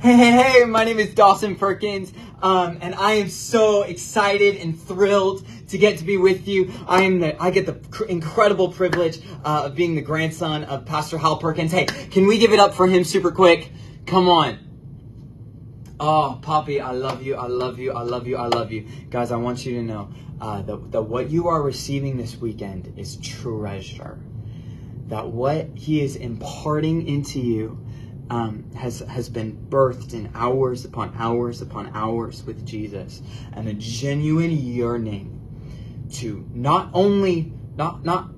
Hey, hey, hey, my name is Dawson Perkins, um, and I am so excited and thrilled to get to be with you. I am the, I get the cr- incredible privilege uh, of being the grandson of Pastor Hal Perkins. Hey, can we give it up for him super quick? Come on. Oh, Poppy, I love you, I love you, I love you, I love you. Guys, I want you to know uh, that, that what you are receiving this weekend is treasure. That what he is imparting into you um, has has been birthed in hours upon hours upon hours with Jesus, and a genuine yearning to not only not not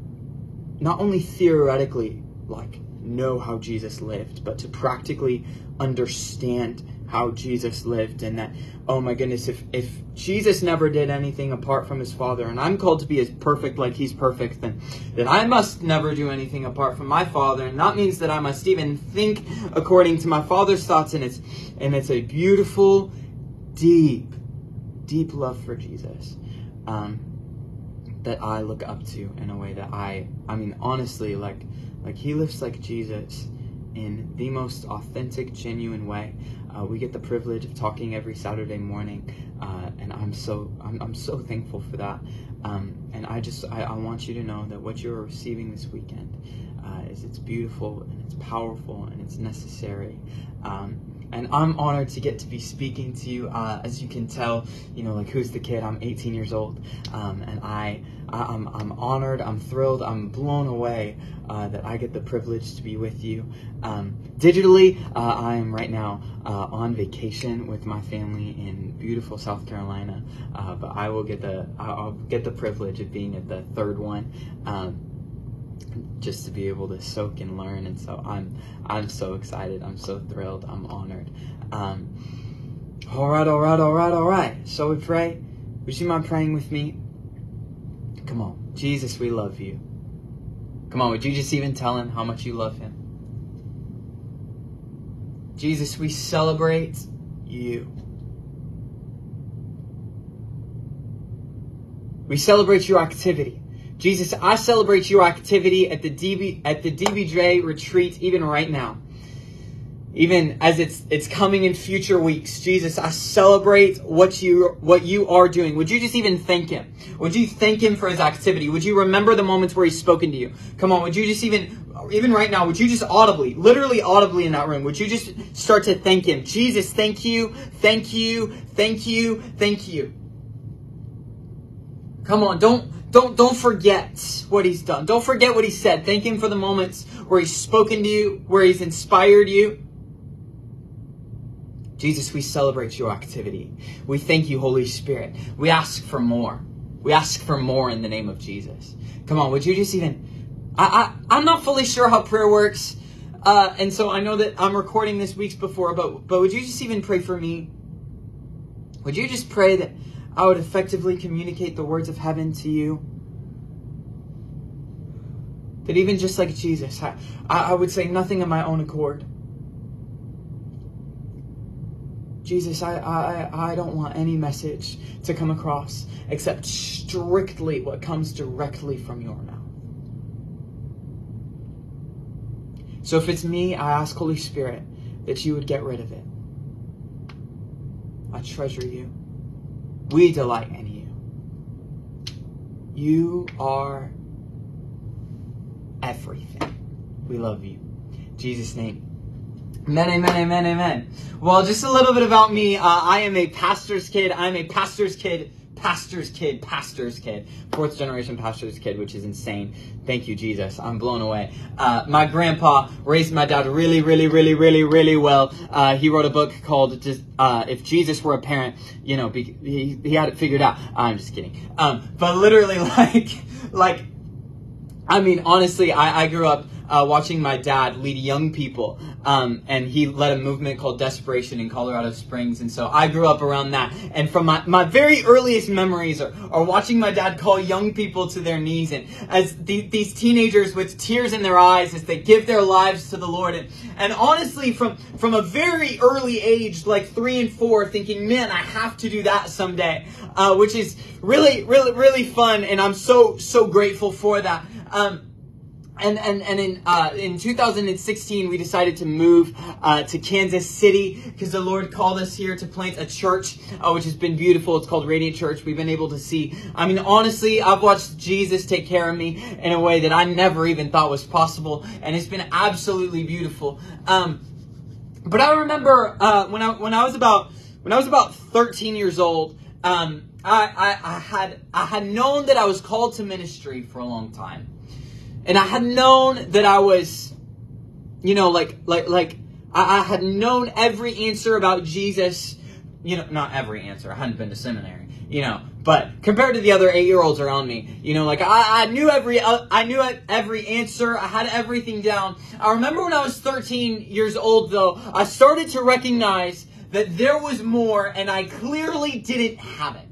not only theoretically like know how Jesus lived, but to practically understand how Jesus lived and that oh my goodness if if Jesus never did anything apart from his father and I'm called to be as perfect like he's perfect then then I must never do anything apart from my father and that means that I must even think according to my father's thoughts and it's and it's a beautiful deep deep love for Jesus um, that I look up to in a way that I I mean honestly like like he lives like Jesus in the most authentic genuine way uh, we get the privilege of talking every Saturday morning, uh, and I'm so I'm, I'm so thankful for that. Um, and I just I, I, want you to know that what you're receiving this weekend uh, is it's beautiful and it's powerful and it's necessary. Um, and I'm honored to get to be speaking to you. Uh, as you can tell, you know, like who's the kid? I'm 18 years old, um, and I, I'm, I'm honored. I'm thrilled. I'm blown away uh, that I get the privilege to be with you. Um, digitally, uh, I am right now uh, on vacation with my family in beautiful South Carolina, uh, but I will get the I'll get the privilege of being at the third one. Um, just to be able to soak and learn. And so I'm I'm so excited. I'm so thrilled. I'm honored. Um, all right, all right, all right, all right. So we pray. Would you mind praying with me? Come on, Jesus, we love you. Come on, would you just even tell him how much you love him? Jesus, we celebrate you. We celebrate your activity. Jesus, I celebrate your activity at the DB at the DBJ retreat even right now. Even as it's it's coming in future weeks. Jesus, I celebrate what you what you are doing. Would you just even thank him? Would you thank him for his activity? Would you remember the moments where he's spoken to you? Come on, would you just even even right now, would you just audibly, literally audibly in that room, would you just start to thank him? Jesus, thank you, thank you, thank you, thank you. Come on, don't don't don't forget what he's done. Don't forget what he said. Thank him for the moments where he's spoken to you, where he's inspired you. Jesus, we celebrate your activity. We thank you, Holy Spirit. We ask for more. We ask for more in the name of Jesus. Come on, would you just even I, I I'm not fully sure how prayer works. Uh, and so I know that I'm recording this weeks before, but but would you just even pray for me? Would you just pray that I would effectively communicate the words of heaven to you. That even just like Jesus, I, I would say nothing of my own accord. Jesus, I, I, I don't want any message to come across except strictly what comes directly from your mouth. So if it's me, I ask Holy Spirit that you would get rid of it. I treasure you. We delight in you. You are everything. We love you. In Jesus' name. Amen, amen, amen, amen. Well, just a little bit about me. Uh, I am a pastor's kid. I'm a pastor's kid pastor's kid, pastor's kid, fourth generation pastor's kid, which is insane. Thank you, Jesus. I'm blown away. Uh, my grandpa raised my dad really, really, really, really, really well. Uh, he wrote a book called just, uh, "If Jesus Were a Parent." You know, he he had it figured out. I'm just kidding. Um, but literally, like, like, I mean, honestly, I, I grew up uh, watching my dad lead young people. Um, and he led a movement called Desperation in Colorado Springs. And so I grew up around that. And from my, my very earliest memories are, are watching my dad call young people to their knees. And as the, these teenagers with tears in their eyes as they give their lives to the Lord. And, and honestly, from, from a very early age, like three and four, thinking, man, I have to do that someday. Uh, which is really, really, really fun. And I'm so, so grateful for that. Um, and and and in uh, in 2016 we decided to move uh, to Kansas City because the Lord called us here to plant a church, uh, which has been beautiful. It's called Radiant Church. We've been able to see. I mean, honestly, I've watched Jesus take care of me in a way that I never even thought was possible, and it's been absolutely beautiful. Um, but I remember uh, when I when I was about when I was about 13 years old. Um, I, I, I had I had known that I was called to ministry for a long time and I had known that I was, you know, like, like, like, I, I had known every answer about Jesus. You know, not every answer. I hadn't been to seminary, you know, but compared to the other eight-year-olds around me, you know, like I, I knew every, uh, I knew every answer. I had everything down. I remember when I was 13 years old, though, I started to recognize that there was more, and I clearly didn't have it.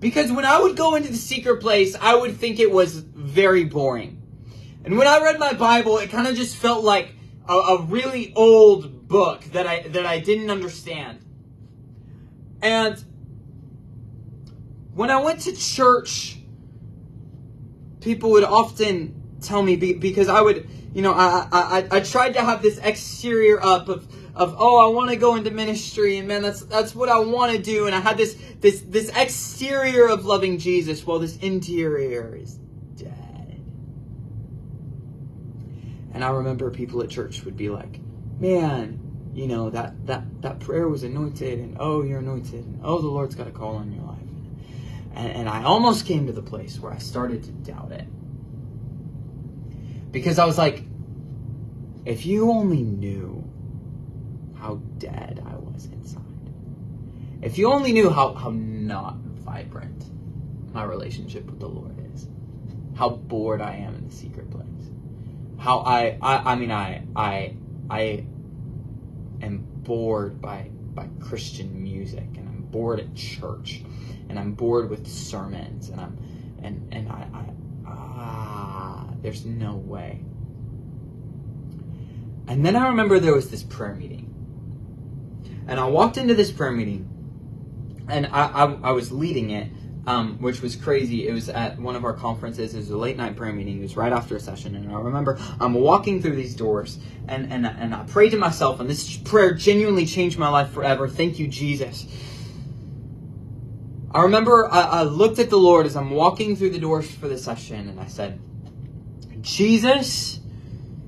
Because when I would go into the secret place, I would think it was very boring. And when I read my Bible, it kind of just felt like a, a, really old book that I that I didn't understand. And when I went to church, people would often tell me because I would, you know, I I I tried to have this exterior up of of oh I want to go into ministry and man that's that's what I want to do and I had this this this exterior of loving Jesus while this interior is dead. And I remember people at church would be like, "Man, you know that that that prayer was anointed and oh you're anointed and oh the Lord's got a call on your life." And, and I almost came to the place where I started to doubt it. Because I was like, if you only knew how dead I was inside. If you only knew how, how not vibrant my relationship with the Lord is, how bored I am in the secret place, how I, I, I mean, I, I, I am bored by, by Christian music and I'm bored at church and I'm bored with sermons and I'm, and, and I, I ah, there's no way. And then I remember there was this prayer meeting and I walked into this prayer meeting, and I, I, I was leading it, um, which was crazy. It was at one of our conferences. It was a late night prayer meeting. It was right after a session, and I remember I'm walking through these doors, and and and I prayed to myself, and this prayer genuinely changed my life forever. Thank you, Jesus. I remember I, I looked at the Lord as I'm walking through the doors for the session, and I said, Jesus,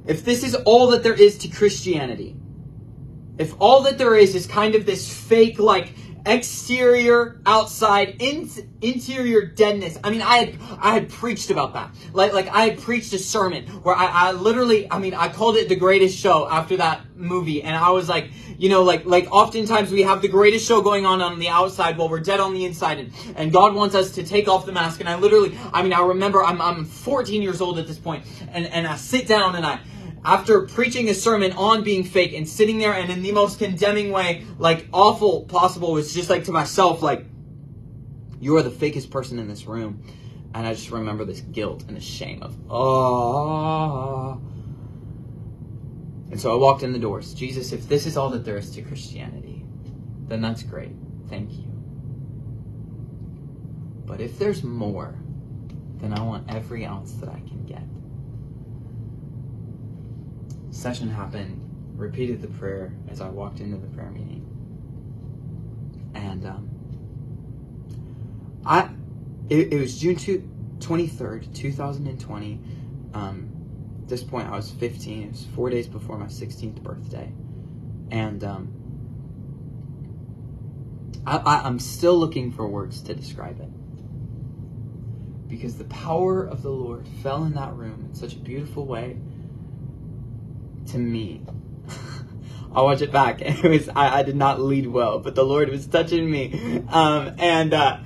if this is all that there is to Christianity, if all that there is is kind of this fake, like, exterior, outside, in, interior deadness. I mean, I had, I had preached about that. Like, like I had preached a sermon where I, I literally, I mean, I called it the greatest show after that movie. And I was like, you know, like, like oftentimes we have the greatest show going on on the outside while we're dead on the inside. And, and God wants us to take off the mask. And I literally, I mean, I remember I'm, I'm 14 years old at this point and, and I sit down and I, after preaching a sermon on being fake and sitting there and in the most condemning way, like awful possible, was just like to myself, like, you are the fakest person in this room. And I just remember this guilt and the shame of, oh. And so I walked in the doors. Jesus, if this is all that there is to Christianity, then that's great. Thank you. But if there's more, then I want every ounce that I can get session happened, repeated the prayer as I walked into the prayer meeting. And um, I, it, it, was June 2, 23rd, 2020. Um, at this point, I was 15. It was four days before my 16th birthday. And um, I, I, I'm still looking for words to describe it because the power of the Lord fell in that room in such a beautiful way to me. I'll watch it back. It was I, I, did not lead well, but the Lord was touching me. Um, and uh,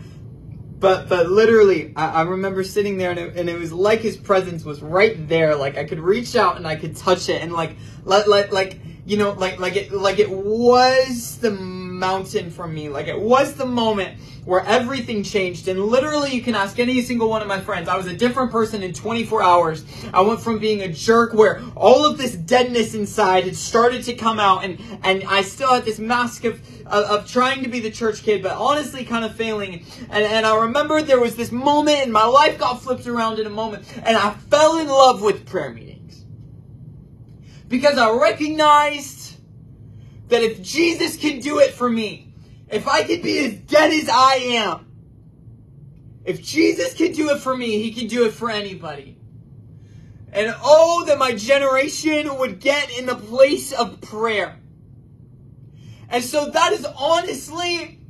but but literally, I, I remember sitting there, and it, and it, was like His presence was right there. Like I could reach out and I could touch it, and like like like, like you know like like it like it was the mountain from me. Like it was the moment where everything changed. And literally, you can ask any single one of my friends. I was a different person in 24 hours. I went from being a jerk where all of this deadness inside had started to come out, and, and I still had this mask of, of, of trying to be the church kid, but honestly kind of failing. And, and I remember there was this moment, and my life got flipped around in a moment, and I fell in love with prayer meetings. Because I recognized that if Jesus can do it for me, if I could be as dead as I am, if Jesus can do it for me, he can do it for anybody. And oh, that my generation would get in the place of prayer. And so that is honestly,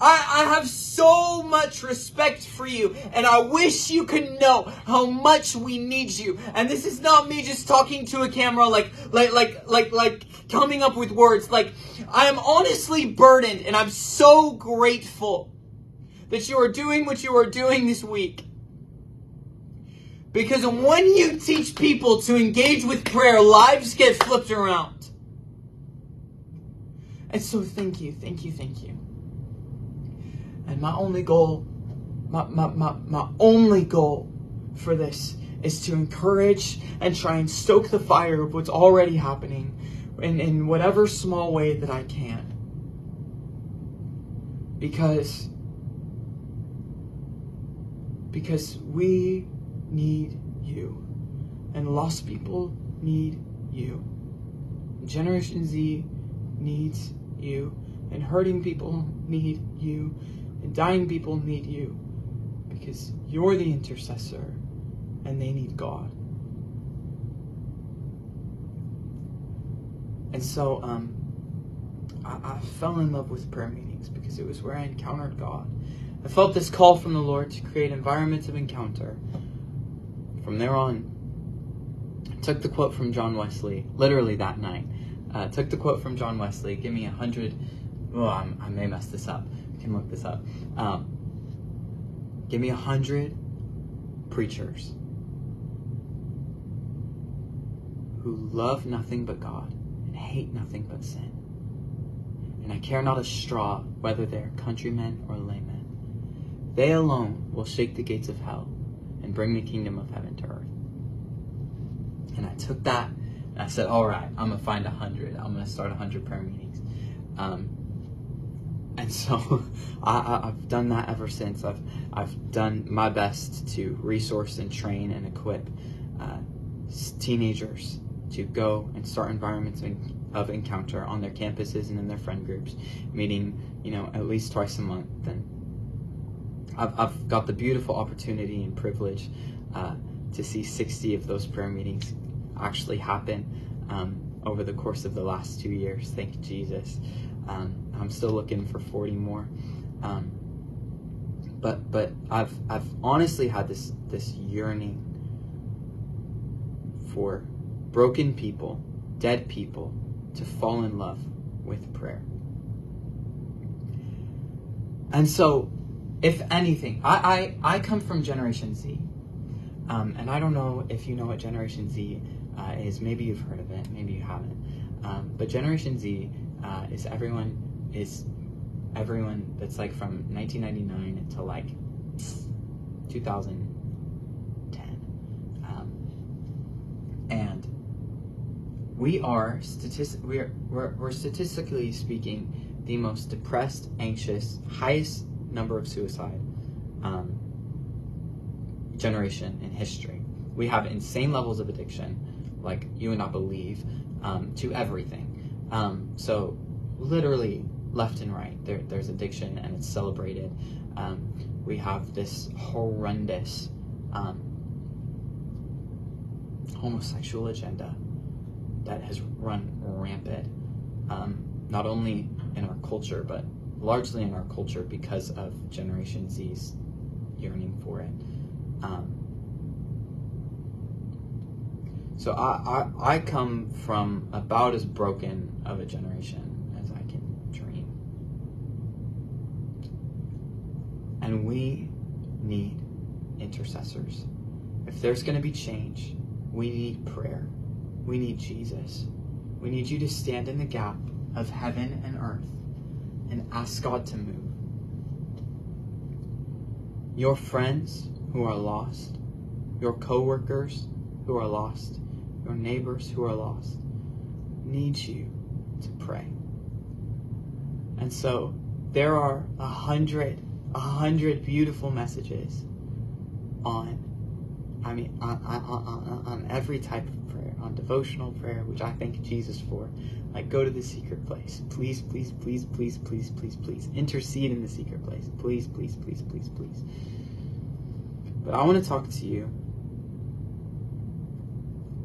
I, I have so much respect for you. And I wish you could know how much we need you. And this is not me just talking to a camera like, like, like, like, like coming up with words. Like, I am honestly burdened and I'm so grateful that you are doing what you are doing this week. Because when you teach people to engage with prayer, lives get flipped around. And so thank you, thank you, thank you. And my only goal, my, my, my, my only goal for this is to encourage and try and stoke the fire of what's already happening in, in whatever small way that I can. Because because we need you. And lost people need you. Generation Z needs you. And hurting people need you. And dying people need you. Because you're the intercessor and they need God. And so um, I, I fell in love with prayer meetings because it was where I encountered God. I felt this call from the Lord to create environments of encounter. From there on, I took the quote from John Wesley, literally that night. Uh, took the quote from John Wesley, give me a hundred, oh, I'm, i may mess this up. Can look this up. Um, give me a hundred preachers who love nothing but God and hate nothing but sin. And I care not a straw whether they are countrymen or laymen. They alone will shake the gates of hell and bring the kingdom of heaven to earth. And I took that and I said, all right, I'm going to find a hundred. I'm going to start a hundred prayer meetings. Um, so I, have done that ever since. I've, I've done my best to resource and train and equip uh, teenagers to go and start environments of encounter on their campuses and in their friend groups, meeting, you know, at least twice a month and I've, I've got the beautiful opportunity and privilege uh, to see 60 of those prayer meetings actually happen um, over the course of the last two years. Thank Jesus. Um, I'm still looking for 40 more. Um, but but I've I've honestly had this this yearning for broken people, dead people, to fall in love with prayer. And so if anything, I, I, I come from Generation Z. Um, and I don't know if you know what Generation Z uh, is. Maybe you've heard of it, maybe you haven't. Um, but Generation Z uh, is everyone is everyone that's like from 1999 to like 2010. Um, and we are statistic we're, we're, we're statistically speaking the most depressed, anxious, highest number of suicide um, generation in history. We have insane levels of addiction, like you would not believe, um, to everything. Um, so literally left and right, there, there's addiction and it's celebrated. Um, we have this horrendous um, homosexual agenda that has run rampant, um, not only in our culture, but largely in our culture because of Generation Z's yearning for it. Um, so I, I, I come from about as broken of a generation as I can dream. And we need intercessors. If there's going to be change, we need prayer. We need Jesus. We need you to stand in the gap of heaven and earth and ask God to move. Your friends who are lost, your coworkers who are lost, your neighbors who are lost need you to pray. And so there are a hundred, a hundred beautiful messages on, I mean, on, on, on, on every type of prayer, on devotional prayer, which I thank Jesus for. Like, go to the secret place. Please, please, please, please, please, please, please. Intercede in the secret place. Please, please, please, please, please. But I want to talk to you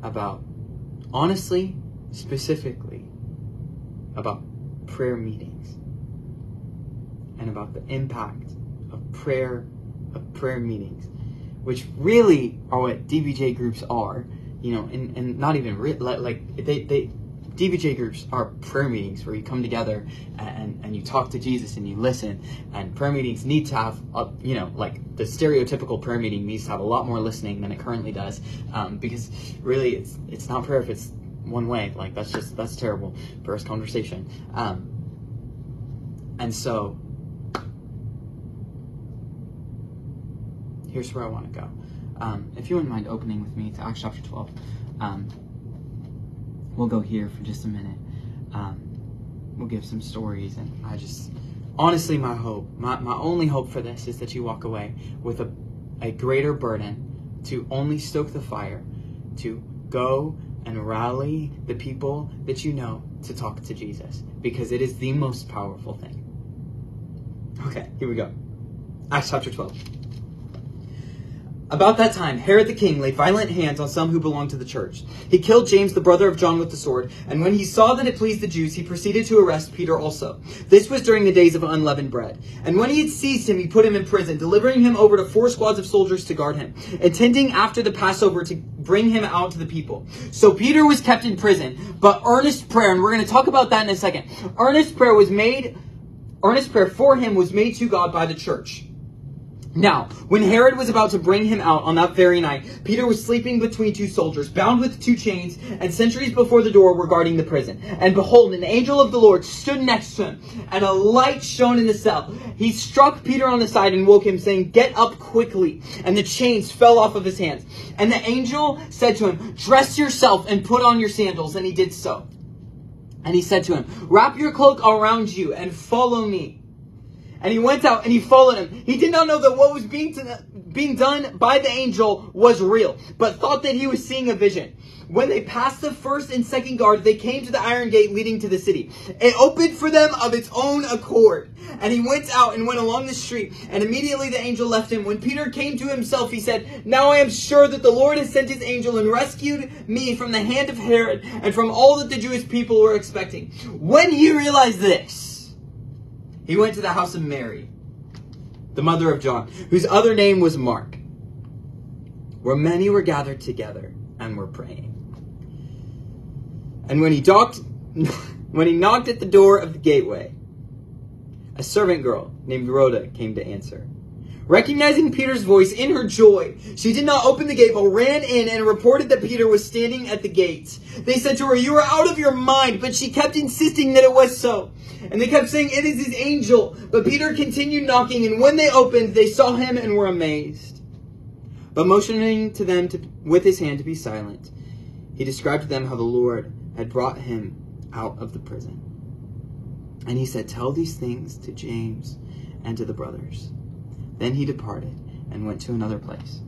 about, honestly, specifically, about prayer meetings and about the impact of prayer of prayer meetings, which really are what DBJ groups are, you know, and, and not even re- like they they DBJ groups are prayer meetings where you come together and, and you talk to Jesus and you listen. And prayer meetings need to have, a, you know, like the stereotypical prayer meeting needs to have a lot more listening than it currently does, um, because really it's it's not prayer if it's one way. Like that's just that's terrible. Is conversation. Um, and so here's where I want to go. Um, if you wouldn't mind opening with me to Acts chapter 12. We'll go here for just a minute. Um, we'll give some stories, and I just, honestly, my hope, my, my only hope for this is that you walk away with a, a greater burden to only stoke the fire, to go and rally the people that you know to talk to Jesus, because it is the most powerful thing. Okay, here we go. Acts chapter 12. About that time, Herod the king laid violent hands on some who belonged to the church. He killed James, the brother of John, with the sword, and when he saw that it pleased the Jews, he proceeded to arrest Peter also. This was during the days of unleavened bread. And when he had seized him, he put him in prison, delivering him over to four squads of soldiers to guard him, intending after the Passover to bring him out to the people. So Peter was kept in prison, but earnest prayer, and we're going to talk about that in a second. Earnest prayer was made, earnest prayer for him was made to God by the church. Now, when Herod was about to bring him out on that very night, Peter was sleeping between two soldiers, bound with two chains, and sentries before the door were guarding the prison. And behold, an angel of the Lord stood next to him, and a light shone in the cell. He struck Peter on the side and woke him, saying, Get up quickly. And the chains fell off of his hands. And the angel said to him, Dress yourself and put on your sandals. And he did so. And he said to him, Wrap your cloak around you and follow me. And he went out and he followed him. He did not know that what was being, being done by the angel was real, but thought that he was seeing a vision. When they passed the first and second guard, they came to the iron gate leading to the city. It opened for them of its own accord. And he went out and went along the street, and immediately the angel left him. When Peter came to himself, he said, Now I am sure that the Lord has sent his angel and rescued me from the hand of Herod and from all that the Jewish people were expecting. When he realized this, he went to the house of Mary, the mother of John, whose other name was Mark, where many were gathered together and were praying. And when he knocked, when he knocked at the door of the gateway, a servant girl named Rhoda came to answer. Recognizing Peter's voice in her joy, she did not open the gate but ran in and reported that Peter was standing at the gate. They said to her, You are out of your mind, but she kept insisting that it was so. And they kept saying, It is his angel. But Peter continued knocking, and when they opened, they saw him and were amazed. But motioning to them to, with his hand to be silent, he described to them how the Lord had brought him out of the prison. And he said, Tell these things to James and to the brothers. Then he departed and went to another place.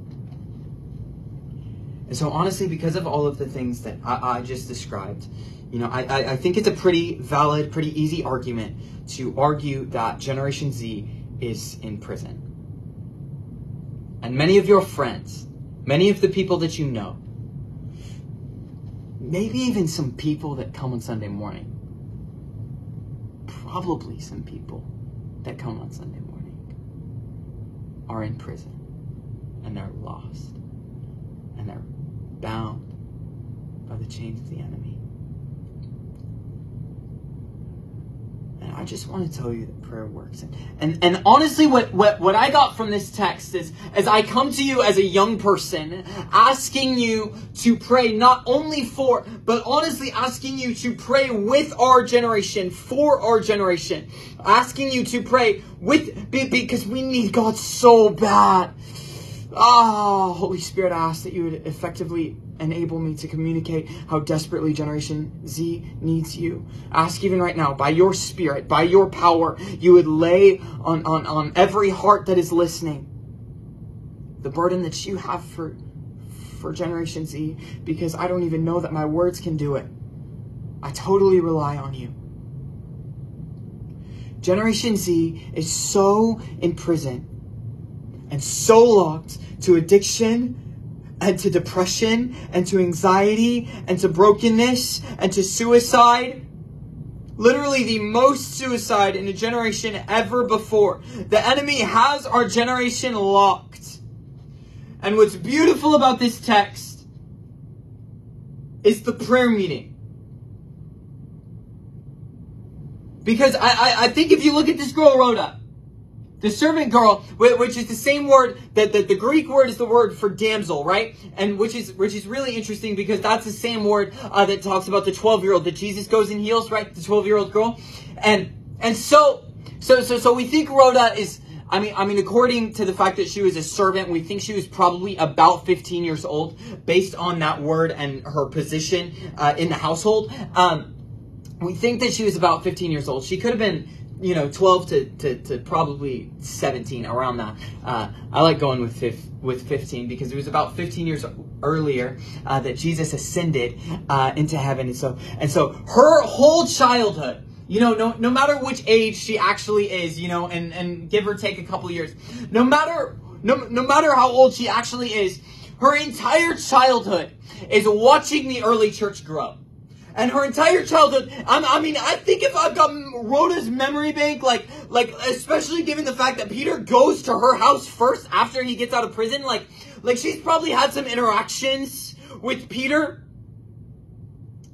And so, honestly, because of all of the things that I, I just described, you know, I, I, I think it's a pretty valid, pretty easy argument to argue that Generation Z is in prison. And many of your friends, many of the people that you know, maybe even some people that come on Sunday morning, probably some people that come on Sunday morning are in prison and they're lost and they're bound by the chains of the enemy. And I just want to tell you that prayer works. And, and, and honestly, what, what, what I got from this text is as I come to you as a young person, asking you to pray not only for, but honestly asking you to pray with our generation, for our generation. Asking you to pray with, because we need God so bad. Ah, oh, Holy Spirit, I ask that you would effectively enable me to communicate how desperately Generation Z needs you. Ask even right now, by your spirit, by your power, you would lay on, on, on every heart that is listening the burden that you have for, for Generation Z, because I don't even know that my words can do it. I totally rely on you. Generation Z is so in prison and so locked to addiction and to depression and to anxiety and to brokenness and to suicide. Literally the most suicide in a generation ever before. The enemy has our generation locked. And what's beautiful about this text is the prayer meeting. Because I, I, I think if you look at this girl Rhoda, the servant girl, which is the same word that the, the Greek word is the word for damsel, right? And which is which is really interesting because that's the same word uh, that talks about the twelve year old that Jesus goes and heals, right? The twelve year old girl, and and so so so so we think Rhoda is. I mean, I mean, according to the fact that she was a servant, we think she was probably about 15 years old, based on that word and her position uh, in the household. Um, we think that she was about 15 years old. She could have been you know, 12 to, to, to probably 17, around that. Uh, I like going with, fif- with 15 because it was about 15 years earlier uh, that Jesus ascended uh, into heaven. And so, and so her whole childhood, you know, no, no matter which age she actually is, you know, and, and give or take a couple years, no matter, no, no matter how old she actually is, her entire childhood is watching the early church grow and her entire childhood. I'm, i mean, I think if I've got Rhoda's memory bank, like, like especially given the fact that Peter goes to her house first after he gets out of prison, like, like she's probably had some interactions with Peter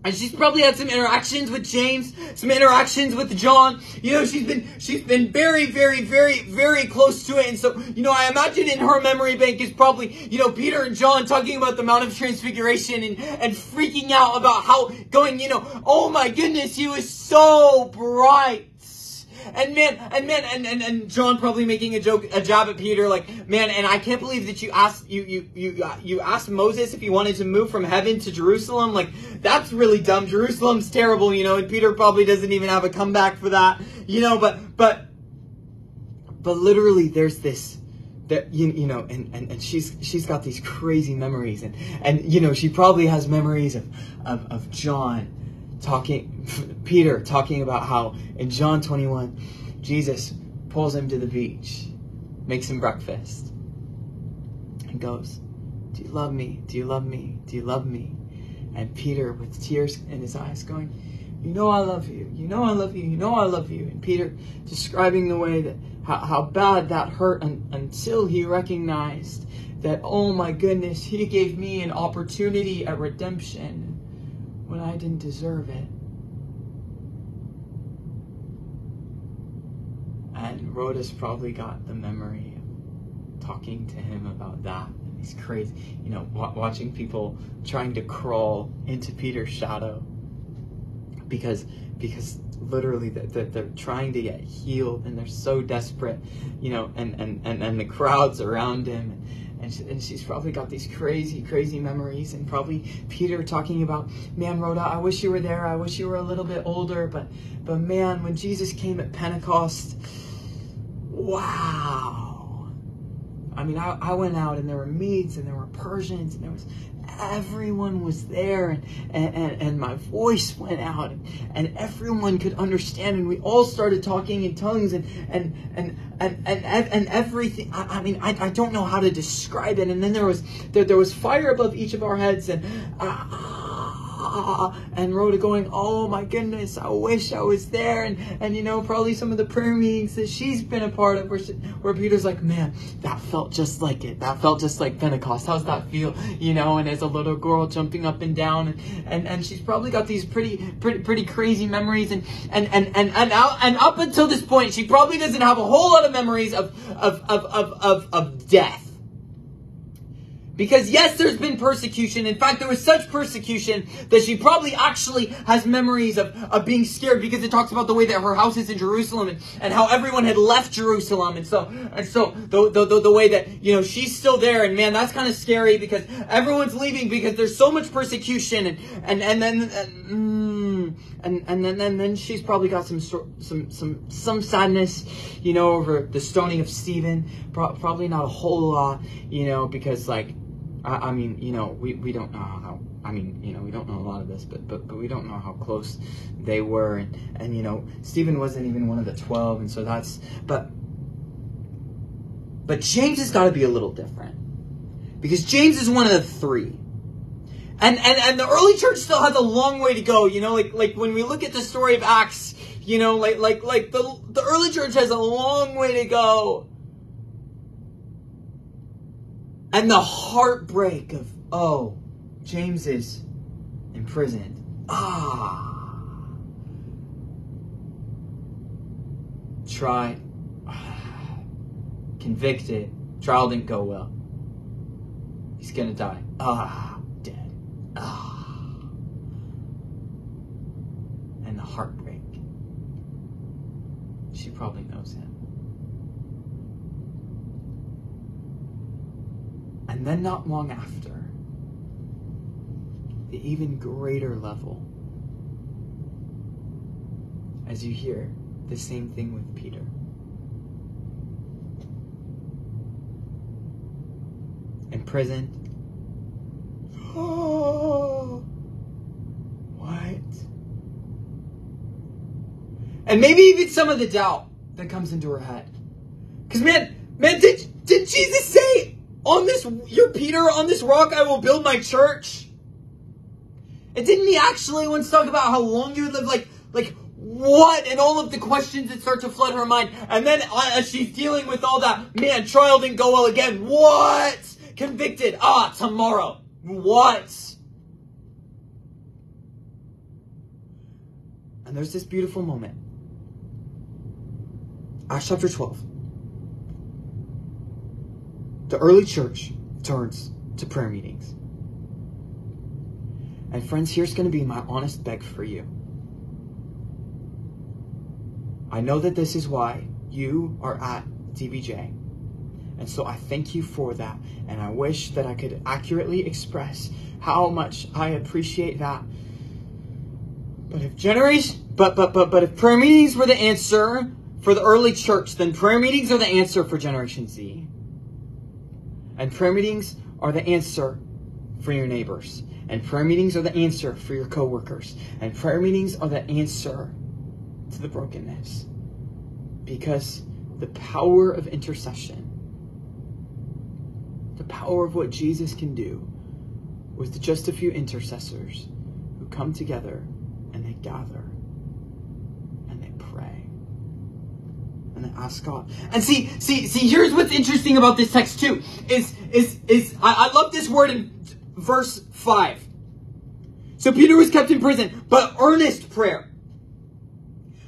and she's probably had some interactions with James, some interactions with John. You know, she's been she's been very, very, very, very close to it. And so, you know, I imagine in her memory bank is probably, you know, Peter and John talking about the Mount of Transfiguration and, and freaking out about how going, you know, oh my goodness, he was so bright. And man, and man, and, and, and John probably making a joke, a jab at Peter, like, man, and I can't believe that you asked, you, you, you, uh, you asked Moses if he wanted to move from heaven to Jerusalem. Like, that's really dumb. Jerusalem's terrible, you know, and Peter probably doesn't even have a comeback for that, you know, but, but, but literally there's this, that you, you know and, and, and she's she's got these crazy memories and and you know she probably has memories of of, of john talking, Peter talking about how in John 21, Jesus pulls him to the beach, makes him breakfast, and goes, Do you love me? Do you love me? Do you love me? And Peter, with tears in his eyes, going, You know I love you. You know I love you. You know I love you. And Peter describing the way that how, how bad that hurt un, until he recognized that, oh my goodness, he gave me an opportunity at redemption when I didn't deserve it. And Rhoda's probably got the memory of talking to him about that. He's crazy, you know, watching people trying to crawl into Peter's shadow because because literally they're, they're, trying to get healed and they're so desperate, you know, and, and, and, and the crowds around him and, she, and she's probably got these crazy, crazy memories. And probably Peter talking about, man, Rhoda, I wish you were there. I wish you were a little bit older. But, but man, when Jesus came at Pentecost, wow. I mean, I, I went out and there were Medes and there were Persians and there was everyone was there and, and, and, my voice went out and, and everyone could understand and we all started talking in tongues and and and and, and, and everything I, I mean I, I don't know how to describe it. And then there was there, there was fire above each of our heads and uh, ah, and Rhoda going, oh my goodness, I wish I was there. And, and you know, probably some of the prayer meetings that she's been a part of where, she, where Peter's like, man, that felt just like it. That felt just like Pentecost. How's that feel? You know, and as a little girl jumping up and down and, and, and she's probably got these pretty, pretty, pretty crazy memories. And, and, and, and, and, out, and up until this point, she probably doesn't have a whole lot of memories of, of, of, of, of, of death. Because yes, there's been persecution. In fact, there was such persecution that she probably actually has memories of, of being scared because it talks about the way that her house is in Jerusalem and, and how everyone had left Jerusalem. And so, and so the, the, the, the way that, you know, she's still there and man, that's kind of scary because everyone's leaving because there's so much persecution and, and, and then, and, mm, and, and then, and then she's probably got some, some, some, some sadness, you know, over the stoning of Stephen. Pro- probably not a whole lot, you know, because like, I, I mean, you know, we, we don't know how, I mean, you know, we don't know a lot of this, but, but, but we don't know how close they were. And, and, you know, Stephen wasn't even one of the 12. And so that's, but, but James has got to be a little different because James is one of the three. And, and, and the early church still has a long way to go, you know, like, like when we look at the story of Acts, you know, like, like, like the, the early church has a long way to go and the heartbreak of, oh, James is imprisoned. Ah. Tried. Convicted. Trial didn't go well. He's gonna die. Ah, dead. Ah. And the heartbreak. She probably knows him. And then, not long after, the even greater level, as you hear the same thing with Peter. Imprisoned. Oh, what? And maybe even some of the doubt that comes into her head. Because, man, man, did, did Jesus say, on this, you're Peter, on this rock I will build my church. And didn't he actually once talk about how long you would live? Like, like, what? And all of the questions that start to flood her mind. And then uh, as she's dealing with all that, man, trial didn't go well again. What? Convicted. Ah, tomorrow. What? And there's this beautiful moment. Acts chapter 12 the early church turns to prayer meetings. And friends, here's going to be my honest beg for you. I know that this is why you are at DBJ. And so I thank you for that. And I wish that I could accurately express how much I appreciate that. But if generation but but but but if prayer meetings were the answer for the early church, then prayer meetings are the answer for Generation Z. And prayer meetings are the answer for your neighbors. And prayer meetings are the answer for your coworkers. And prayer meetings are the answer to the brokenness. Because the power of intercession, the power of what Jesus can do, with just a few intercessors who come together and they gather and ask God. And see, see, see, here's what's interesting about this text too, is, is, is, I, I love this word in verse 5. So Peter was kept in prison, but earnest prayer.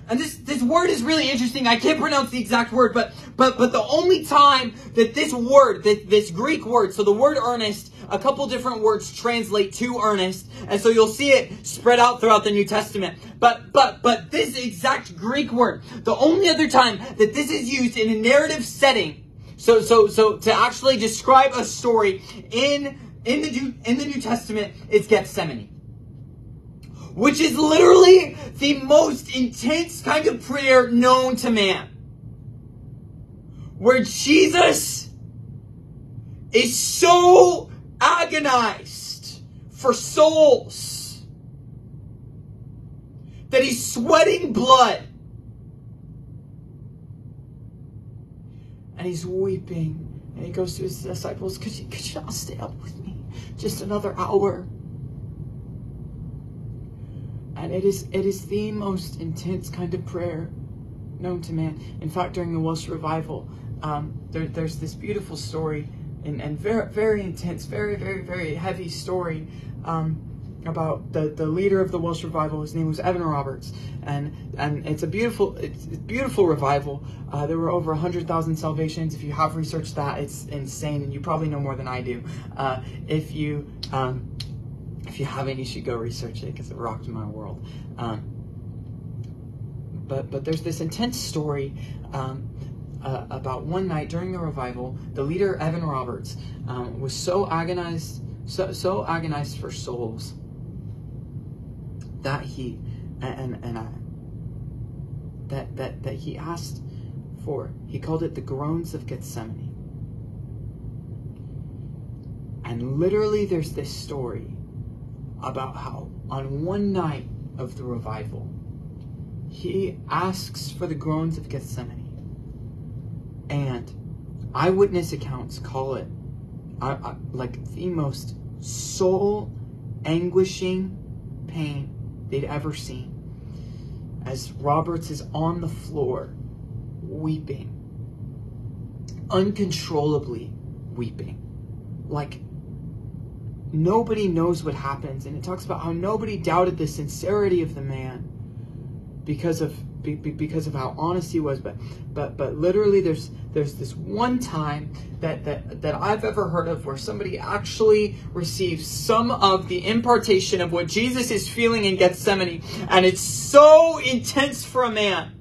And this, this word is really interesting. I can't pronounce the exact word, but, but, but the only time that this word, that this Greek word, so the word earnest, a couple different words translate to earnest. And so you'll see it spread out throughout the New Testament. But, but, but this exact Greek word, the only other time that this is used in a narrative setting, so, so, so to actually describe a story in, in the in the New Testament, it's Gethsemane which is literally the most intense kind of prayer known to man. Where Jesus is so agonized for souls that he's sweating blood and he's weeping and he goes to his disciples could you, could you not stay up with me just another hour And it is it is the most intense kind of prayer known to man. In fact, during the Welsh revival, um, there, there's this beautiful story and, and very very intense, very very very heavy story um, about the, the leader of the Welsh revival. His name was Evan Roberts, and and it's a beautiful it's, beautiful revival. Uh, there were over hundred thousand salvations. If you have researched that, it's insane, and you probably know more than I do. Uh, if you um, if you haven't, you should go research it because it rocked my world. Um, but but there's this intense story um, uh, about one night during the revival, the leader Evan Roberts um, was so agonized, so so agonized for souls that he and and I that that that he asked for. He called it the groans of Gethsemane. And literally, there's this story about how on one night of the revival, he asks for the groans of Gethsemane. And eyewitness accounts call it like the most soul anguishing pain they'd ever seen. As Roberts is on the floor, weeping, uncontrollably weeping. Like nobody knows what happens. And it talks about how nobody doubted the sincerity of the man because of because of how honest he was but but but literally there's there's this one time that that that I've ever heard of where somebody actually receives some of the impartation of what Jesus is feeling in Gethsemane and it's so intense for a man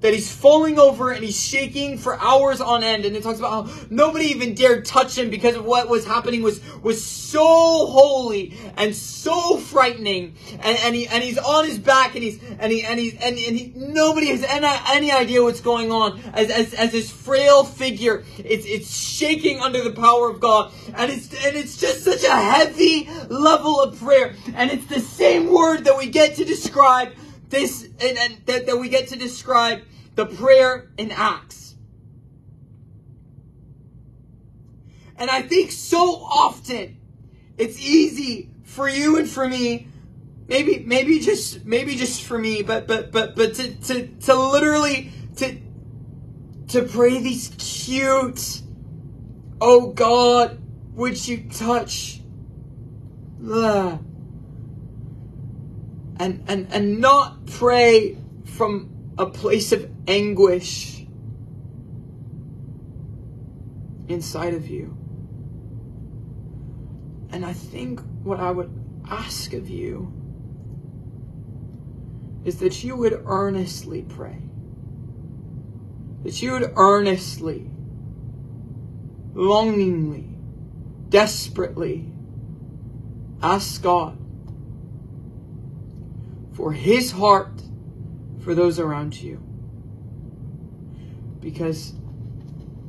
that he's falling over and he's shaking for hours on end. And it talks about how nobody even dared touch him because of what was happening was, was so holy and so frightening. And, and he, and he's on his back and he's, and he, and he's, and, and he, nobody has any, any idea what's going on as, as, as his frail figure. It's, it's shaking under the power of God. And it's, and it's just such a heavy level of prayer. And it's the same word that we get to describe this and, and that, that we get to describe the prayer in Acts. And I think so often it's easy for you and for me, maybe maybe just maybe just for me, but but but but to to, to literally to to pray these cute Oh God, would you touch the and and and not pray from a place of anguish inside of you. And I think what I would ask of you is that you would earnestly pray. That you would earnestly, longingly, desperately ask God for his heart for those around you. Because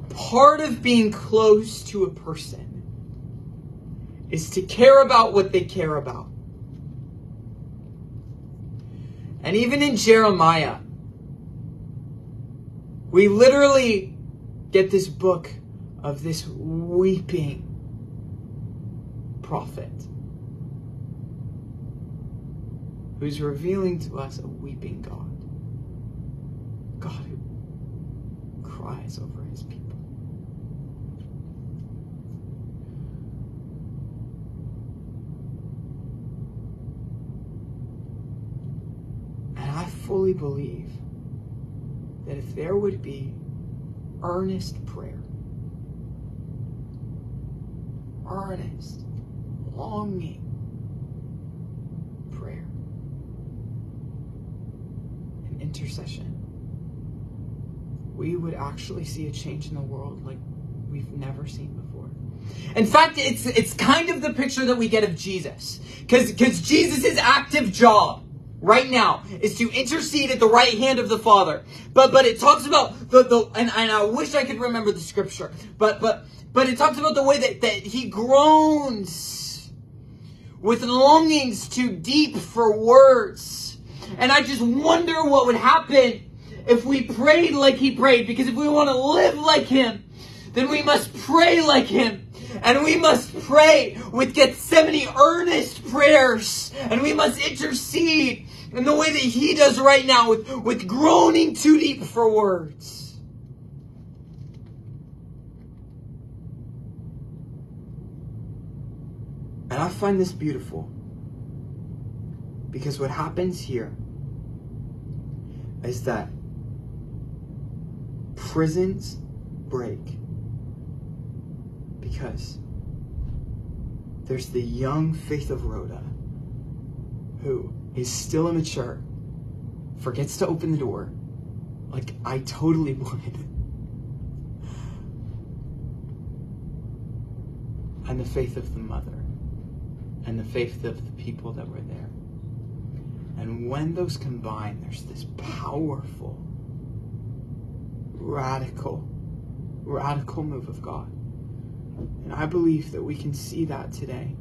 part of being close to a person is to care about what they care about. And even in Jeremiah, we literally get this book of this weeping prophet who's revealing to us a weeping God. God who cries over his people. And I fully believe that if there would be earnest prayer, earnest, longing intercession, we would actually see a change in the world like we've never seen before. In fact, it's it's kind of the picture that we get of Jesus. Because because Jesus' active job right now is to intercede at the right hand of the Father. But but it talks about the, the and, and I wish I could remember the scripture, but but but it talks about the way that, that he groans with longings too deep for words and I just wonder what would happen if we prayed like he prayed. Because if we want to live like him, then we must pray like him. And we must pray with Gethsemane earnest prayers. And we must intercede in the way that he does right now with, with groaning too deep for words. And I find this beautiful because what happens here is that prisons break because there's the young faith of Rhoda who is still immature, forgets to open the door, like I totally would. And the faith of the mother, and the faith of the people that were there. And when those combine, there's this powerful, radical, radical move of God. And I believe that we can see that today.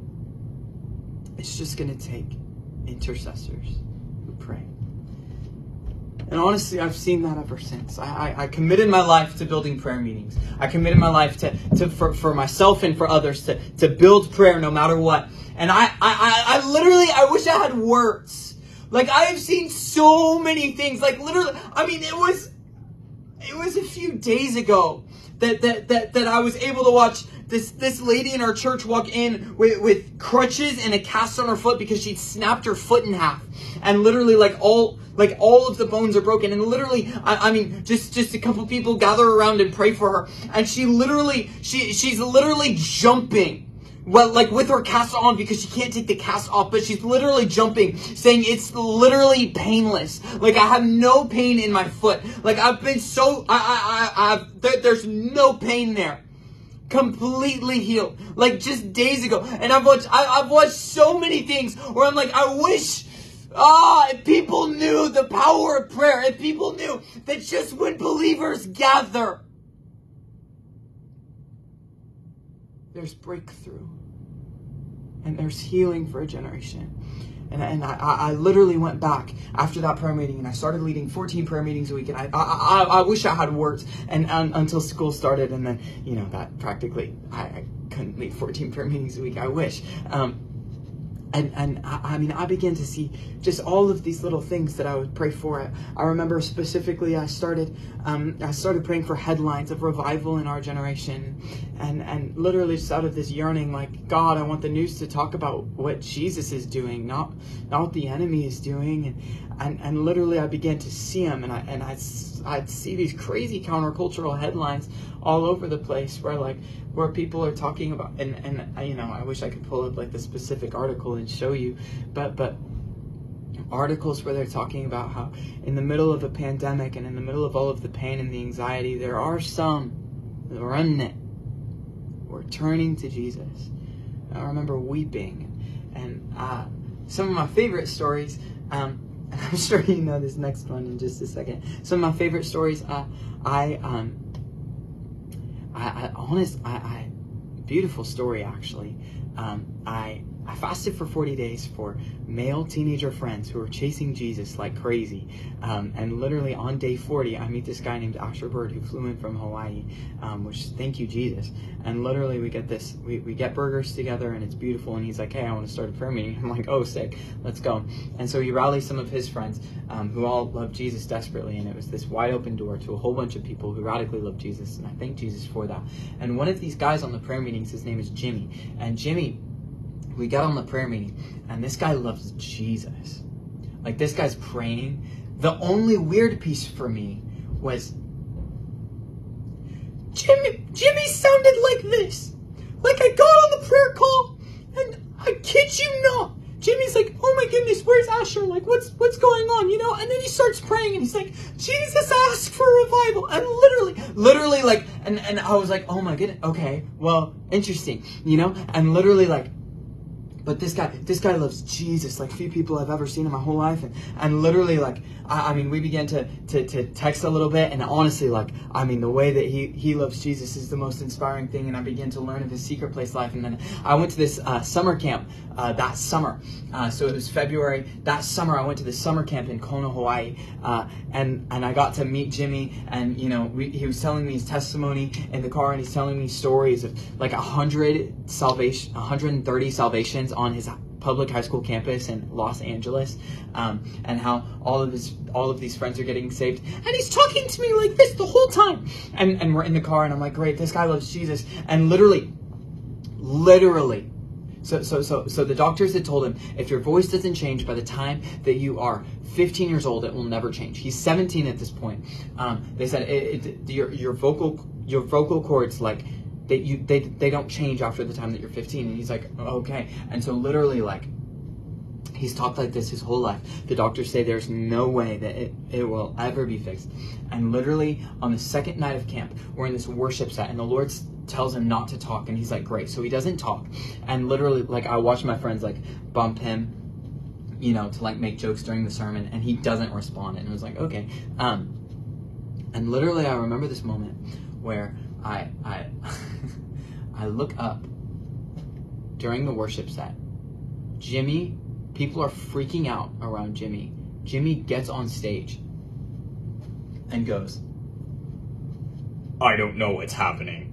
It's just going to take intercessors who pray. And honestly, I've seen that ever since. I, I, I, committed my life to building prayer meetings. I committed my life to, to for, for myself and for others to, to build prayer no matter what. And I, I, I, I literally, I wish I had words. Like I have seen so many things. Like literally, I mean, it was, it was a few days ago that, that, that, that I was able to watch this this lady in our church walk in with, with crutches and a cast on her foot because she'd snapped her foot in half. And literally like all like all of the bones are broken. And literally I, I, mean just just a couple people gather around and pray for her. And she literally she she's literally jumping well like with her cast on because she can't take the cast off but she's literally jumping saying it's literally painless like i have no pain in my foot like i've been so i i, I i've there, there's no pain there completely healed. Like just days ago. And I've watched I, have watched so many things where I'm like, I wish ah if people knew the power of prayer, if people knew that just when believers gather, there's breakthrough. And there's healing for a generation. And, and I, I literally went back after that prayer meeting and I started leading 14 prayer meetings a week. And I, I, I, wish I had worked and um, until school started. And then, you know, that practically, I, I couldn't lead 14 prayer meetings a week. I wish. Um, and and I, I, mean I began to see just all of these little things that I would pray for. I, I remember specifically I started um, I started praying for headlines of revival in our generation, and and literally just out of this yearning, like God, I want the news to talk about what Jesus is doing, not not what the enemy is doing, and and, and literally I began to see them and I and I I'd see these crazy countercultural headlines all over the place where like where people are talking about and and you know I wish I could pull up like the specific article and show you but but articles where they're talking about how in the middle of a pandemic and in the middle of all of the pain and the anxiety there are some the remnant who are turning to Jesus. I remember weeping and uh, some of my favorite stories um, I'm sure you know this next one in just a second. Some of my favorite stories. Uh, I um, I, I honest, I, I beautiful story actually. Um, I I fasted for 40 days for male teenager friends who were chasing Jesus like crazy. Um, and literally on day 40, I meet this guy named Asher Bird who flew in from Hawaii, um, which thank you, Jesus. And literally we get this, we, we get burgers together and it's beautiful. And he's like, hey, I want to start a prayer meeting. I'm like, oh, sick, let's go. And so he rallies some of his friends um, who all love Jesus desperately. And it was this wide open door to a whole bunch of people who radically love Jesus. And I thank Jesus for that. And one of these guys on the prayer meetings, his name is Jimmy. And Jimmy, we got on the prayer meeting, and this guy loves Jesus. Like, this guy's praying. The only weird piece for me was Jimmy, Jimmy sounded like this. Like, I got on the prayer call, and I kid you not, Jimmy's like, oh my goodness, where's Asher? Like, what's what's going on? You know? And then he starts praying and he's like, Jesus asked for revival. And literally, literally like, and, and I was like, oh my goodness, okay, well, interesting, you know? And literally like, but this guy, this guy loves Jesus like few people I've ever seen in my whole life. And, and literally like, I, I mean, we began to, to, to text a little bit, and honestly, like, I mean, the way that he, he loves Jesus is the most inspiring thing, and I began to learn of his secret place life. And then I went to this uh, summer camp uh, that summer. Uh, so it was February. That summer, I went to this summer camp in Kona, Hawaii, uh, and, and I got to meet Jimmy, and, you know, we, he was telling me his testimony in the car, and he's telling me stories of like 100 salvation, 130 salvations on his public high school campus in Los Angeles, um, and how all of his all of these friends are getting saved. And he's talking to me like this the whole time. And and we're in the car, and I'm like, great, this guy loves Jesus. And literally, literally. So, so, so, so the doctors had told him if your voice doesn't change by the time that you are 15 years old, it will never change. He's 17 at this point. Um, they said it, it, your your vocal your vocal cords like they you they they don't change after the time that you're 15 and he's like okay. And so literally like he's talked like this his whole life. The doctors say there's no way that it, it will ever be fixed. And literally on the second night of camp we're in this worship set and the lord tells him not to talk. And he's like great. So he doesn't talk. And literally like i watch my friends like bump him you know to like make jokes during the sermon and he doesn't respond. And it was like okay. Um and literally i remember this moment where I I I look up during the worship set. Jimmy, people are freaking out around Jimmy. Jimmy gets on stage and goes, I don't know what's happening.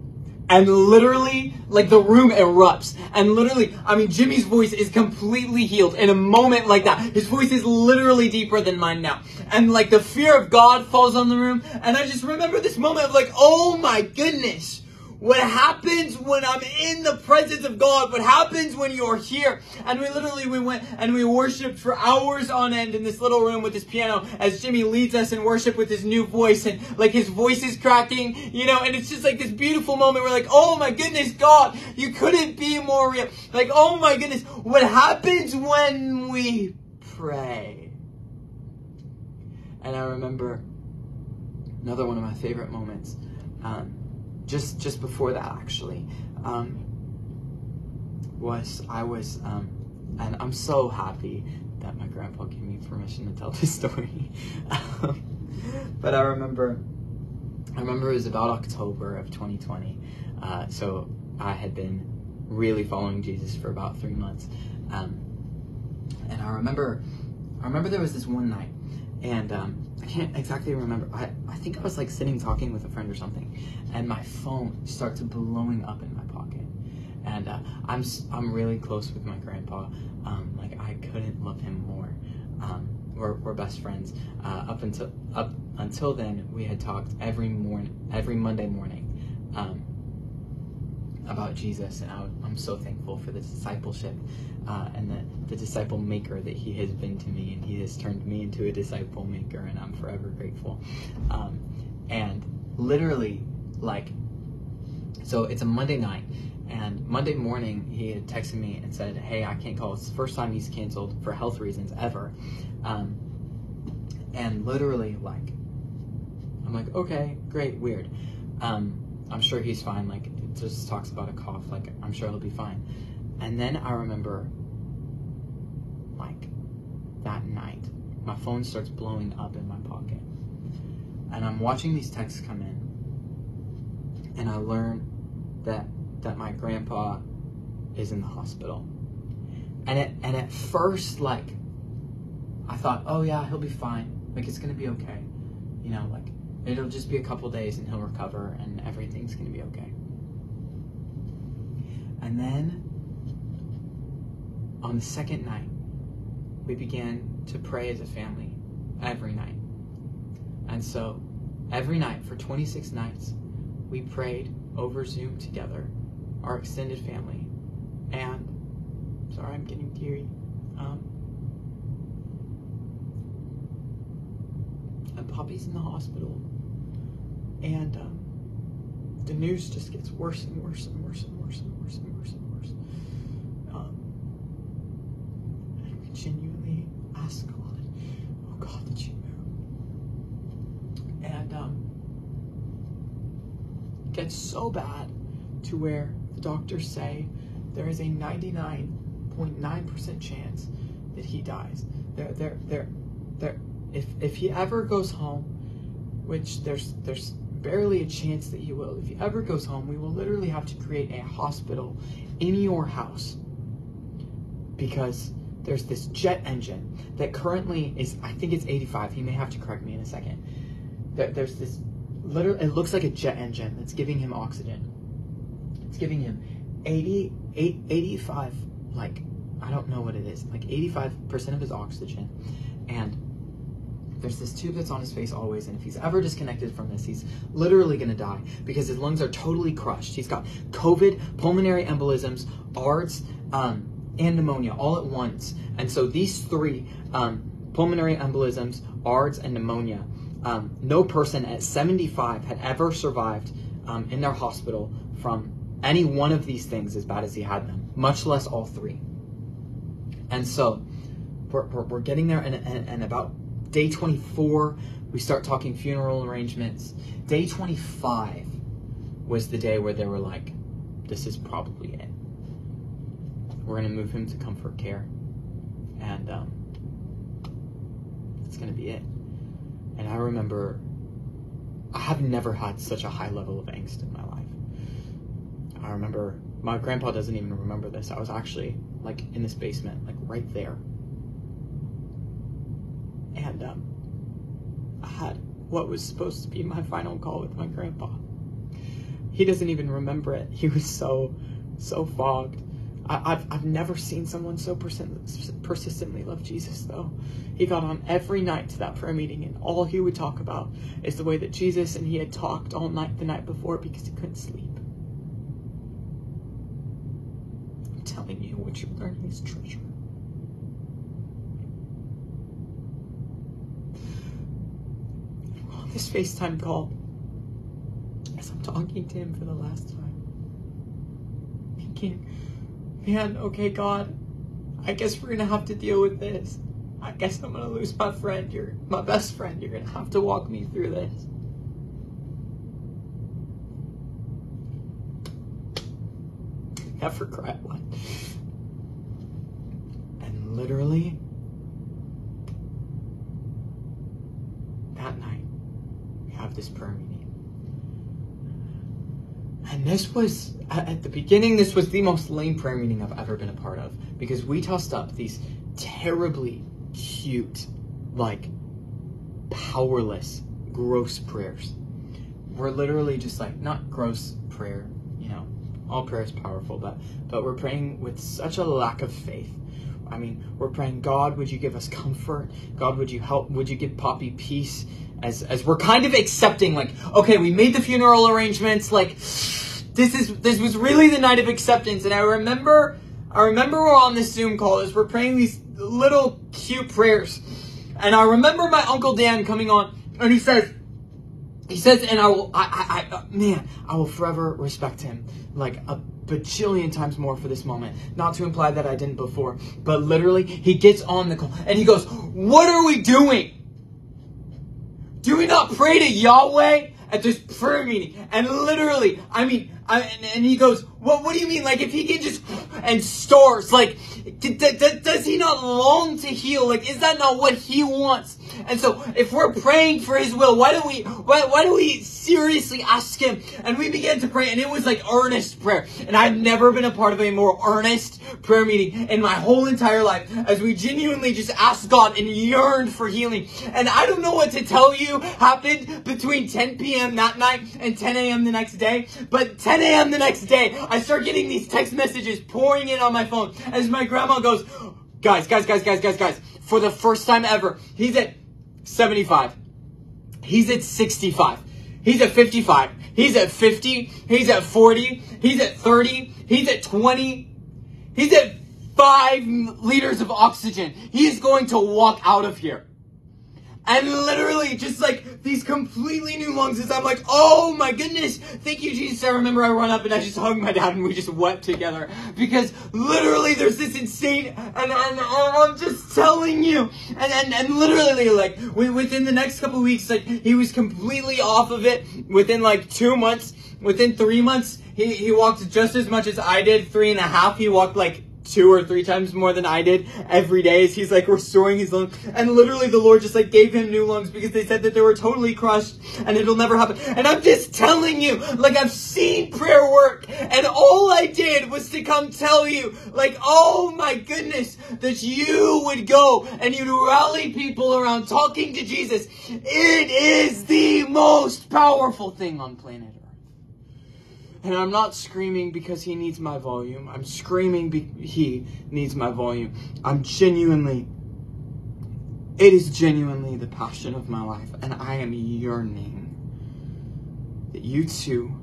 And literally, like the room erupts. And literally, I mean, Jimmy's voice is completely healed in a moment like that. His voice is literally deeper than mine now. And like the fear of God falls on the room. And I just remember this moment of like, oh my goodness what happens when I'm in the presence of God, what happens when you're here. And we literally, we went and we worshiped for hours on end in this little room with this piano as Jimmy leads us in worship with his new voice and like his voice is cracking, you know, and it's just like this beautiful moment. We're like, oh my goodness, God, you couldn't be more real. Like, oh my goodness, what happens when we pray? And I remember another one of my favorite moments. Um, just just before that actually um, was I was um, and I'm so happy that my grandpa gave me permission to tell this story. but I remember I remember it was about October of 2020. Uh, so I had been really following Jesus for about three months. Um, and I remember I remember there was this one night and um, I can't exactly remember. I, I think I was like sitting talking with a friend or something, and my phone starts blowing up in my pocket. And uh, I'm I'm really close with my grandpa. Um, like I couldn't love him more. Um, we're, we're best friends. Uh, up until up until then, we had talked every morning, every Monday morning. Um, about Jesus, and I, am so thankful for the discipleship uh, and the, the disciple maker that He has been to me, and He has turned me into a disciple maker, and I'm forever grateful. Um, and literally, like, so it's a Monday night, and Monday morning he had texted me and said, "Hey, I can't call. It's the first time he's canceled for health reasons ever." Um, and literally, like, I'm like, "Okay, great, weird." Um, I'm sure he's fine. Like, it just talks about a cough. Like, I'm sure he'll be fine. And then I remember, like, that night, my phone starts blowing up in my pocket. And I'm watching these texts come in. And I learn that that my grandpa is in the hospital. And it and at first, like, I thought, oh yeah, he'll be fine. Like, it's gonna be okay. You know, like, It'll just be a couple days and he'll recover and everything's to be okay. And then on the second night, we began to pray as a family every night. And so every night for 26 nights, we prayed over Zoom together, our extended family. And, sorry, I'm getting teary. Um, and Poppy's in the hospital and um, the news just gets worse and worse and worse and worse and worse and worse and worse. Um, and we genuinely ask God, oh God, that you know. And um, it gets so bad to where the doctors say there is a 99.9% chance that he dies. They're, they're, they're, they're, if if he ever goes home, which there's there's barely a chance that he will. If he ever goes home, we will literally have to create a hospital in your house because there's this jet engine that currently is I think it's 85. He may have to correct me in a second. There, there's this literally it looks like a jet engine that's giving him oxygen. It's giving him 80 8, 85 like I don't know what it is. Like 85% of his oxygen and there's this tube that's on his face always, and if he's ever disconnected from this, he's literally going to die because his lungs are totally crushed. He's got COVID, pulmonary embolisms, ARDS, um, and pneumonia all at once. And so these three um, pulmonary embolisms, ARDS, and pneumonia, um, no person at 75 had ever survived um, in their hospital from any one of these things as bad as he had them, much less all three. And so we're, we're, we're getting there, and, and, and about day 24, we start talking funeral arrangements. Day 25 was the day where they were like, this is probably it. We're going to move him to comfort care. And um, that's going to be it. And I remember I have never had such a high level of angst in my life. I remember my grandpa doesn't even remember this. I was actually like in this basement, like right there. And um, I had what was supposed to be my final call with my grandpa. He doesn't even remember it. He was so, so fogged. I, have I've never seen someone so persist- persistently love Jesus, though. He got on every night to that prayer meeting, and all he would talk about is the way that Jesus and he had talked all night the night before because he couldn't sleep. I'm telling you, what you're learning is treasure. on this FaceTime call, as I'm talking to him for the last time, thinking, man, okay, God, I guess we're gonna have to deal with this. I guess I'm gonna lose my friend. You're my best friend. You're gonna have to walk me through this. Never cried one. And literally, that night, we have this prayer meeting. And this was, at the beginning, this was the most lame prayer meeting I've ever been a part of because we tossed up these terribly cute, like, powerless, gross prayers. We're literally just like, not gross prayer, all prayer is powerful, but, but we're praying with such a lack of faith. I mean, we're praying, God, would you give us comfort? God, would you help? Would you give Poppy peace? As, as we're kind of accepting, like, okay, we made the funeral arrangements, like, this is this was really the night of acceptance. And I remember I remember we're on this Zoom call as we're praying these little cute prayers. And I remember my Uncle Dan coming on and he says, he says, and I will, I, I, I, uh, man, I will forever respect him like a bajillion times more for this moment. Not to imply that I didn't before, but literally, he gets on the call and he goes, What are we doing? Do we not pray to Yahweh at this prayer meeting? And literally, I mean, I, and, and, he goes, "What? What do you mean? Like if he can just and stars? Like, d- d- does he not long to heal? Like, is that not what he wants?" And so, if we're praying for His will, why don't we? Why, why don't we seriously ask Him? And we began to pray, and it was like earnest prayer. And I've never been a part of a more earnest prayer meeting in my whole entire life, as we genuinely just asked God and yearned for healing. And I don't know what to tell you happened between 10 p.m. that night and 10 a.m. the next day, but 10 a.m. the next day, I start getting these text messages pouring in on my phone as my grandma goes, guys, guys, guys, guys, guys, guys, for the first time ever, he's at 75. He's at 65. He's at 55. He's at 50. He's at 40. He's at 30. He's at 20. He's at 5 liters of oxygen. He is going to walk out of here. And literally, just like these completely new lungs, I'm like, oh my goodness, thank you, Jesus. I remember I run up and I just hugged my dad and we just wept together because literally there's this insane, and, and, and I'm just telling you, and, and, and literally, like, within the next couple weeks, like, he was completely off of it within like two months. Within three months, he, he walked just as much as I did. Three and a half, he walked like two or three times more than I did every day as he's like restoring his lungs. And literally the Lord just like gave him new lungs because they said that they were totally crushed and it'll never happen. And I'm just telling you, like I've seen prayer work and all I did was to come tell you, like, oh my goodness, that you would go and you'd rally people around talking to Jesus. It is the most powerful thing on planet Earth. And I'm not screaming because he needs my volume. I'm screaming because he needs my volume. I'm genuinely, it is genuinely the passion of my life. And I am yearning that you two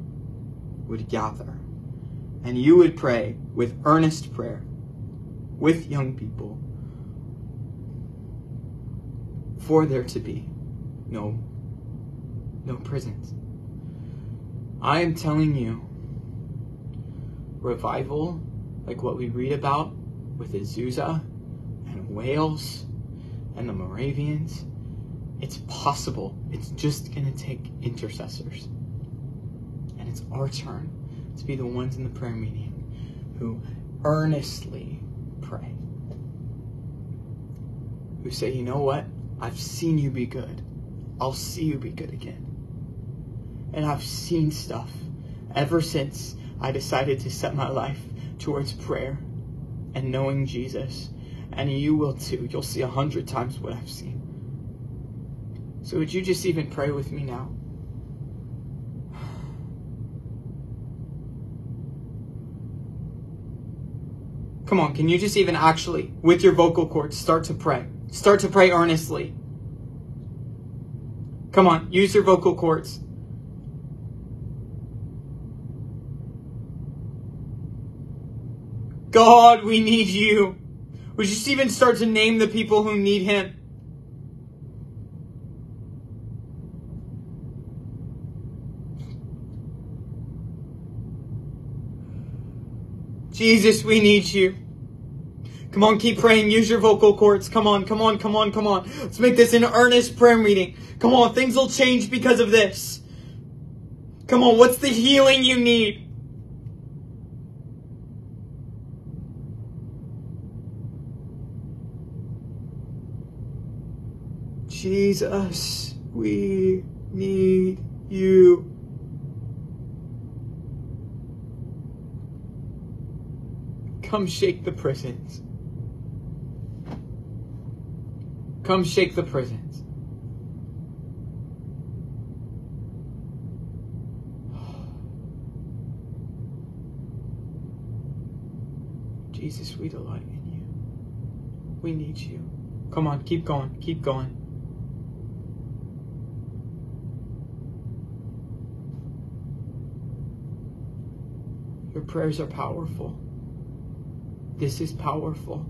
would gather and you would pray with earnest prayer with young people for there to be no no prisons. I am telling you revival like what we read about with Azusa and Wales and the Moravians it's possible. It's just going to take intercessors. And it's our turn to be the ones in the prayer meeting who earnestly pray. Who say, you know what? I've seen you be good. I'll see you be good again. And I've seen stuff ever since I decided to set my life towards prayer and knowing Jesus. And you will too. You'll see a hundred times what I've seen. So would you just even pray with me now? Come on, can you just even actually, with your vocal cords, start to pray? Start to pray earnestly. Come on, use your vocal cords. God, we need you. Would you even start to name the people who need him? Jesus, we need you. Come on, keep praying. Use your vocal cords. Come on, come on, come on, come on. Let's make this an earnest prayer meeting. Come on, things will change because of this. Come on, what's the healing you need? Jesus, we need you. Come shake the prisons. Come shake the prisons. Jesus, we delight in you. We need you. Come on, keep going, keep going. Your prayers are powerful. This is powerful.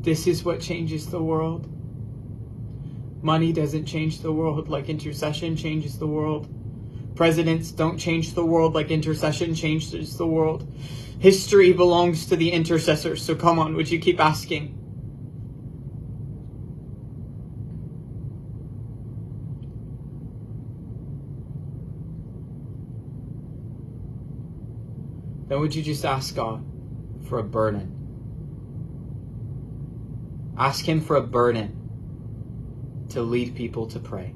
This is what changes the world. Money doesn't change the world like intercession changes the world. Presidents don't change the world like intercession changes the world. History belongs to the intercessors, so come on, would you keep asking? Would you just ask God? for a burden. Ask Him for a burden to lead people to pray,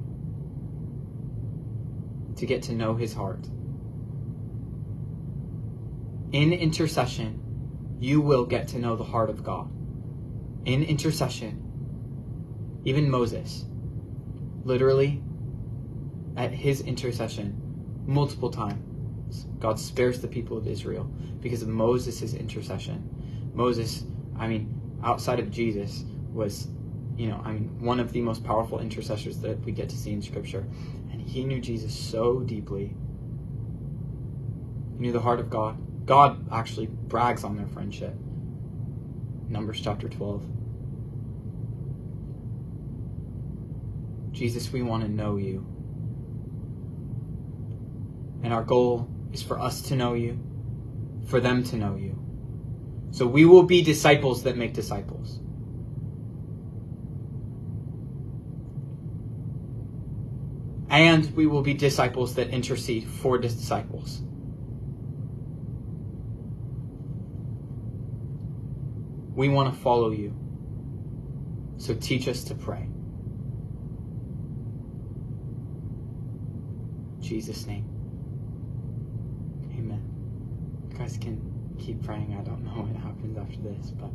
to get to know His heart. In intercession, you will get to know the heart of God. In intercession, even Moses, literally, at his intercession, multiple times, God spares the people of Israel because of Moses' intercession. Moses, I mean, outside of Jesus, was, you know, I mean, one of the most powerful intercessors that we get to see in Scripture. And he knew Jesus so deeply. He knew the heart of God. God actually brags on their friendship. Numbers chapter 12. Jesus, we want to know you. And our goal is for us to know you, for them to know you. So we will be disciples that make disciples. And we will be disciples that intercede for disciples. We want to follow you. So teach us to pray. In Jesus' name. Amen. You guys can keep praying. I don't know what happens after this, but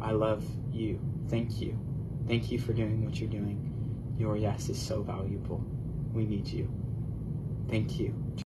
I love you. Thank you. Thank you for doing what you're doing. Your yes is so valuable. We need you. Thank you.